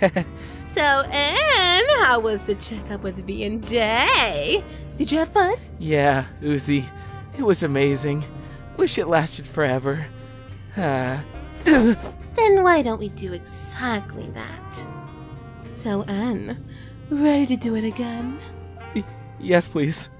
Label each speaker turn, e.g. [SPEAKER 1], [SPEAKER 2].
[SPEAKER 1] So, N, how was the checkup with V and J? Did you have fun?
[SPEAKER 2] yeah, Uzi. It was amazing. Wish it lasted forever. Ah.
[SPEAKER 1] Then why don't we do exactly that? So, N, ready to do it again?
[SPEAKER 2] yes, please.